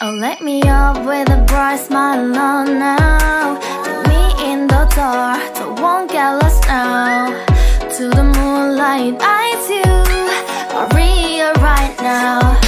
Oh, let me up with a bright smile oh, on now. Put me in the dark, so won't get lost now. To the moonlight, eyes you, Maria right now.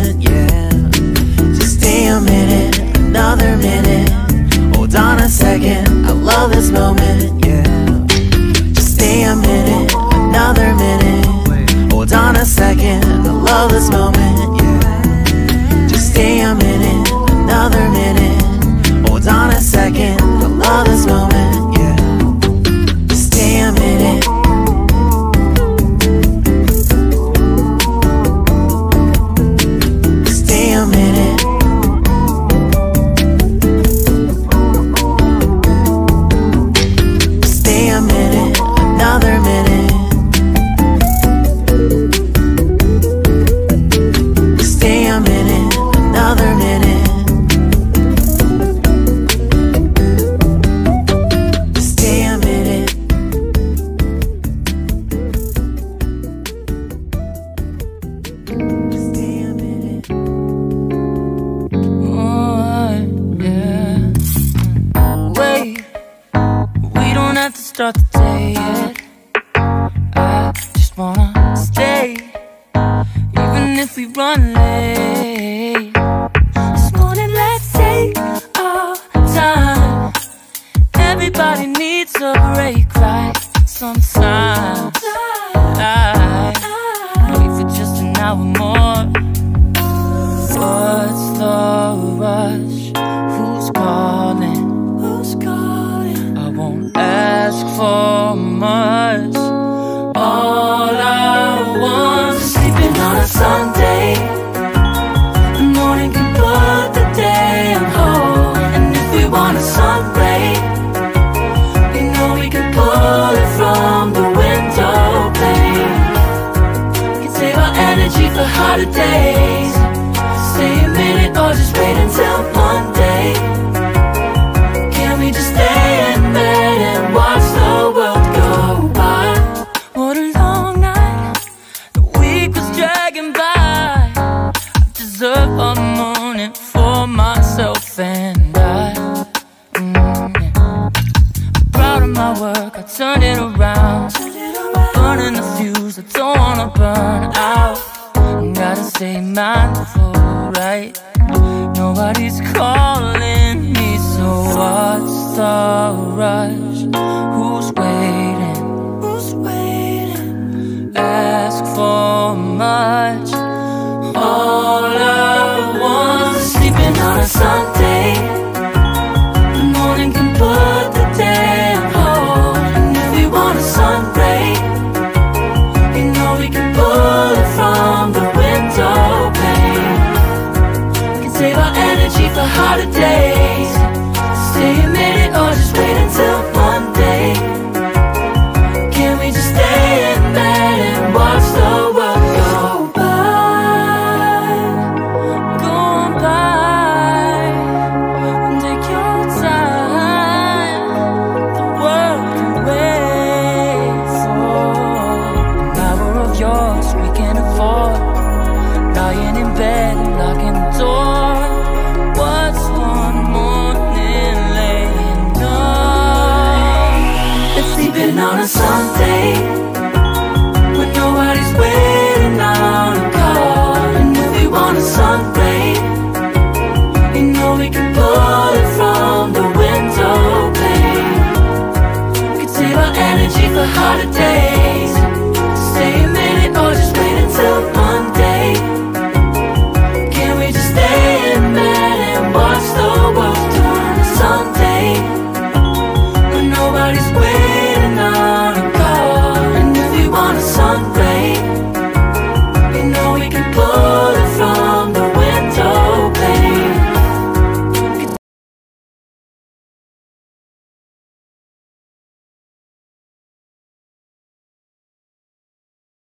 wanna stay, even if we run late. days. Stay a minute or just wait until Monday. Can we just stay in bed and watch the world go by? What a long night. The week was dragging by. I deserve a morning for myself and I. Mm -hmm. I'm proud of my work, I turned it around. I'm burning the fuse, I don't wanna burn out gotta stay mindful, right? Nobody's calling me, so what's the rush? Who's waiting? Who's waiting? Ask for much.